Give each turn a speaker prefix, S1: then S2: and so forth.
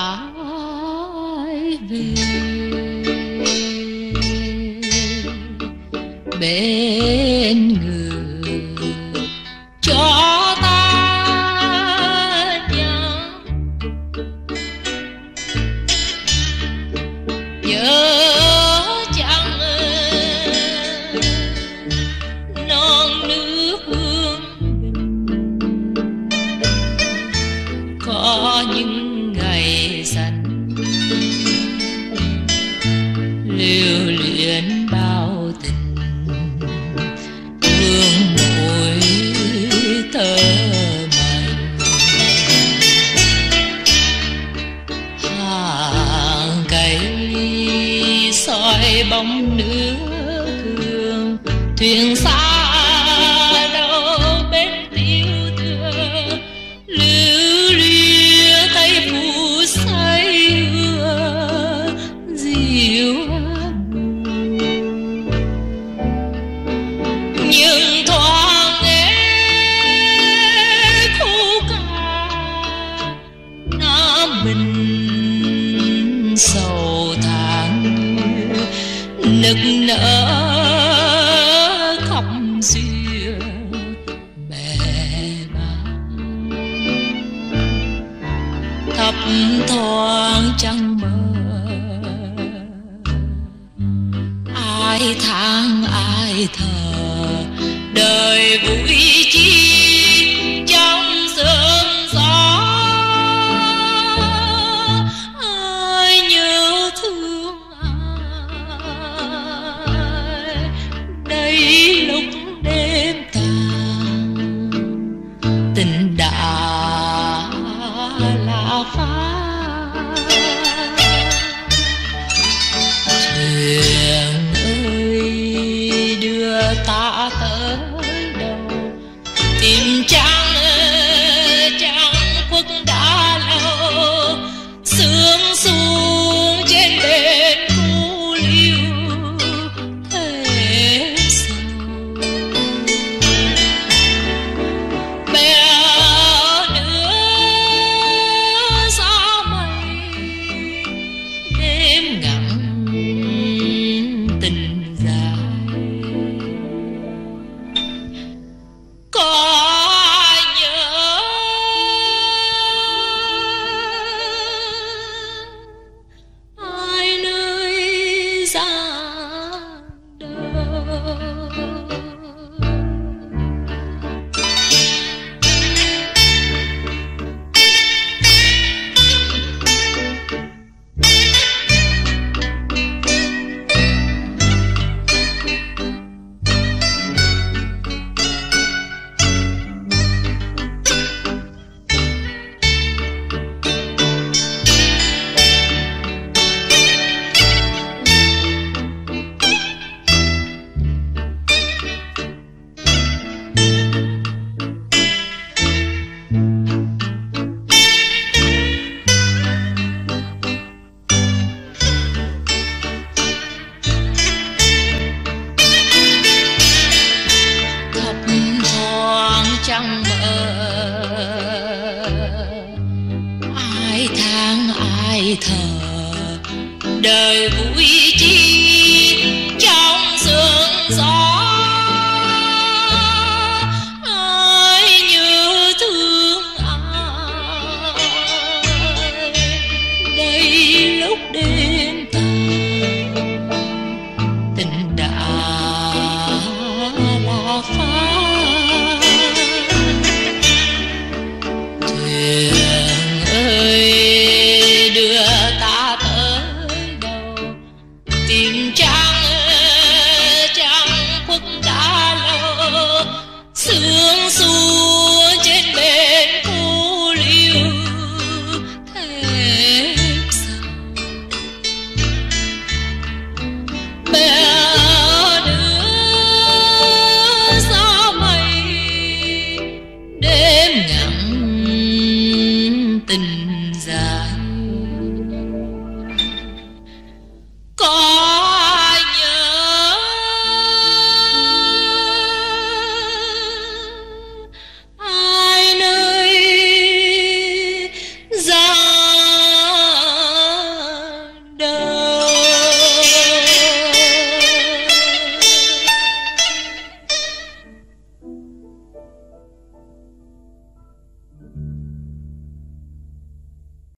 S1: ái về bên người? Cho ta nhớ. Nhớ chẳng non nước hương. Có những dần. Lưu luyến bao tình hương mùi thơ mạnh hàng cây soi bóng nước hương thuyền xa ai than ai thờ, đời vui chi trong sương gió. Ai nhớ thương ai? Đây lúc đêm tàn, tình đã là phai thuyền thoáng trăng mơ. Ai than ai thở, đời vui chi trong sương gió. Ai nhớ thương ai? Đây lúc đêm tình dài